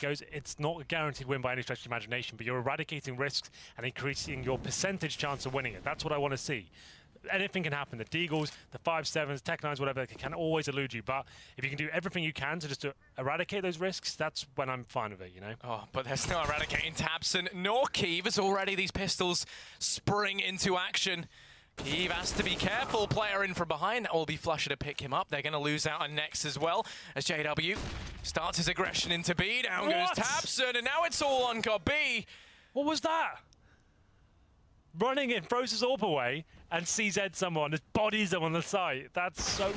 Goes, it's not a guaranteed win by any stretch of imagination, but you're eradicating risks and increasing your percentage chance of winning it. That's what I want to see. Anything can happen. The Deagles, the 5-7s, Tech 9s, whatever, can always elude you. But if you can do everything you can to just to eradicate those risks, that's when I'm fine with it, you know? Oh, but there's no eradicating tabseN nor keev as already these pistols spring into action. keev has to be careful. Player in from behind. That will be flusha to pick him up. They're going to lose out on nex as well as JW starts his aggression into B. Down What? goes tabseN, and now it's all on Cobb B. What was that? Running in, throws his orb away, and sees CZ someone, just bodies on the site. That's so